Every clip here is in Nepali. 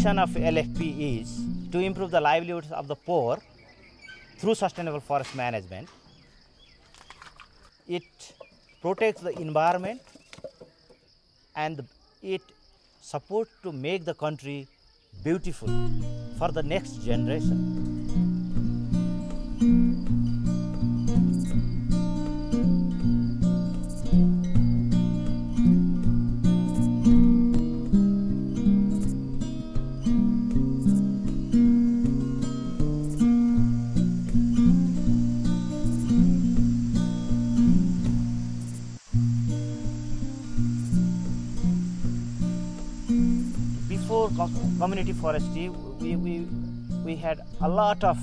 mission of LFP is to improve the livelihoods of the poor through sustainable forest management. It protects the environment and it supports to make the country beautiful for the next generation. Before community forestry we, we, we had a lot of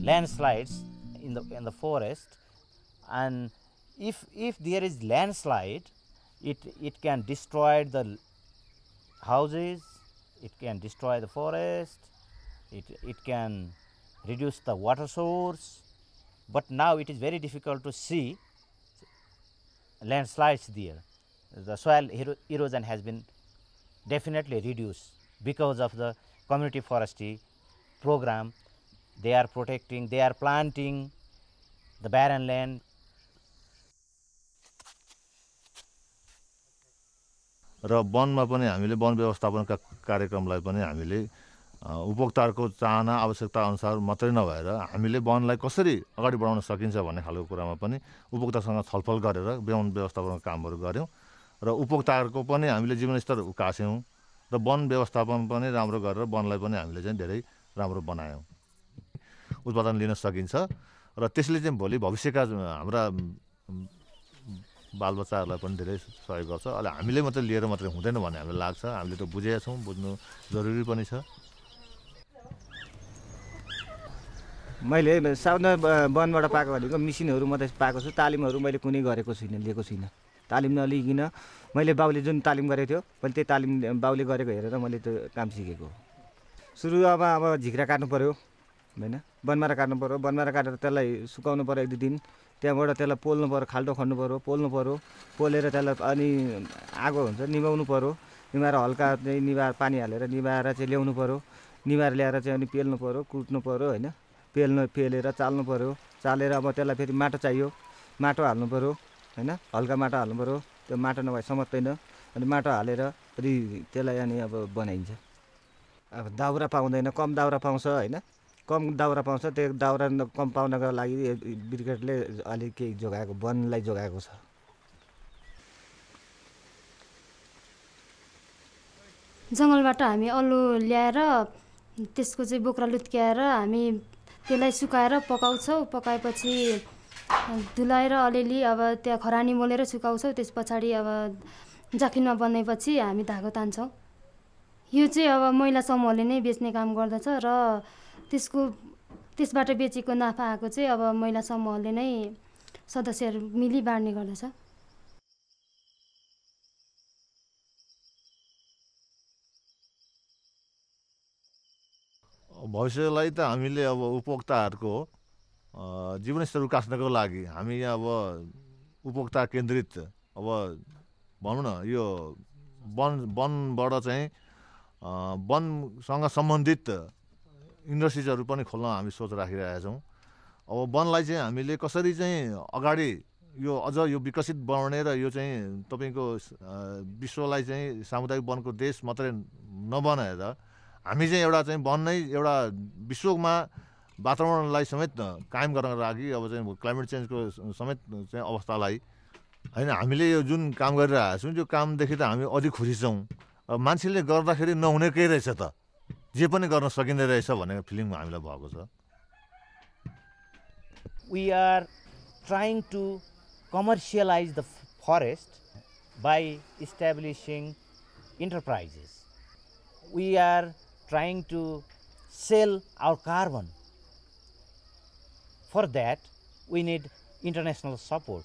landslides in the in the forest. And if if there is landslide it it can destroy the houses it can destroy the forest it it can reduce the water source. But now it is very difficult to see landslides there. The soil ero- erosion has been definitely reduce because of the community forestry program. They are protecting they are planting the barren land. र वनमा पनि हामीले वन व्यवस्थापनका कार्यक्रमलाई पनि हामीले उपभोक्ताहरूको चाहना आवश्यकता अनुसार मात्रै नभएर हामीले वनलाई कसरी अगाडि बढाउन सकिन्छ भन्ने खालको कुरामा पनि उपभोक्तासँग छलफल गरेर वन व्यवस्थापनका कामहरू गऱ्यौँ। र उपभोक्ताहरूको पनि हामीले जीवनस्तर उकास्यौँ र वन व्यवस्थापन पनि राम्रो गरेर वनलाई पनि हामीले चाहिँ धेरै राम्रो बनायौँ। उत्पादन लिन सकिन्छ र त्यसले चाहिँ भोलि भविष्यका हाम्रा बालबच्चाहरूलाई पनि धेरै सहयोग गर्छ। अहिले हामीले मात्रै लिएर मात्रै हुँदैन भन्ने हामीलाई लाग्छ। हामीले त बुझेका छौँ बुझ्नु जरुरी पनि छ। मैले साउन वनबाट पाएको भनेको मिसिनहरू मात्रै पाएको छु तालिमहरू मैले कुनै गरेको छुइनँ लिएको छुइनँ। तालिम नलिकन मैले बाउले जुन तालिम गरेको थियो मैले त्यही तालिम बाउले गरेको हेरेर मैले त्यो काम सिकेको सुरु अब अब झिक्रा काट्नु पऱ्यो होइन? बनमारा काट्नु पऱ्यो बनमारा काटेर त्यसलाई सुकाउनु पऱ्यो एक दुई दिन। त्यहाँबाट त्यसलाई पोल्नु पऱ्यो खाल्टो खन्नु पऱ्यो पोल्नु पऱ्यो पोलेर त्यसलाई अनि आगो हुन्छ निभाउनु पऱ्यो निभाएर हल्का चाहिँ निभाएर पानी हालेर निभाएर चाहिँ ल्याउनु पऱ्यो निभाएर ल्याएर चाहिँ अनि पेल्नु पऱ्यो कुट्नु पऱ्यो होइन? पेल्नु पेलेर चाल्नु पऱ्यो चालेर अब त्यसलाई फेरि माटो चाहियो। माटो हाल्नु पऱ्यो होइन? हल्का माटो हाल्नु पऱ्यो त्यो माटो नभए समात्दैन अनि माटो हालेर फेरि त्यसलाई अनि अब बनाइन्छ। अब दाउरा पाउँदैन। कम दाउरा पाउँछ होइन? कम दाउरा पाउँछ। त्यो दाउरा कम पाउनको लागि ब्रिगेडले अलिक केही जोगाएको वनलाई जोगाएको छ। जङ्गलबाट हामी अलु ल्याएर त्यसको चाहिँ बोक्रा लुत्क्याएर हामी त्यसलाई सुकाएर पकाउँछौँ। पकाएपछि धुलाएर अलिअलि अब त्यहाँ खरानी मोलेर सुकाउँछौँ त्यस पछाडि अब जाकिनमा बनेपछि हामी धागो तान्छौँ। यो चाहिँ अब महिला समूहले नै बेच्ने काम गर्दछ र त्यसको त्यसबाट बेचेको नाफा आएको चाहिँ अब महिला समूहले नै सदस्यहरू मिली बाँड्ने गर्दछ। भविष्यलाई त हामीले अब उपभोक्ताहरूको जीवनस्तर उकास्नको लागि हामी अब उपभोक्ता केन्द्रित अब भनौँ न यो वन वनबाट चाहिँ वनसँग सम्बन्धित इन्डस्ट्रिजहरू पनि खोल्न हामी सोच राखिरहेका छौँ। अब वनलाई चाहिँ हामीले कसरी चाहिँ अगाडि यो अझ यो विकसित बनाउने र यो चाहिँ तपाईँको विश्वलाई चाहिँ सामुदायिक वनको देश मात्रै नबनाएर हामी चाहिँ एउटा चाहिँ वन नै एउटा विश्वमा वातावरणलाई समेत कायम गर्नको लागि अब चाहिँ क्लाइमेट चेन्जको समेत चाहिँ अवस्थालाई होइन हामीले यो जुन काम गरिरहेको छौँ त्यो कामदेखि त हामी अधिक खुसी छौँ अब मान्छेले गर्दाखेरि नहुने केही रहेछ त जे पनि गर्न सकिँदै रहेछ भन्ने फिलिङ हामीलाई भएको छ are trying to commercialize the f- forest by establishing enterprises. We are trying to sell our carbon. For that, we need international support.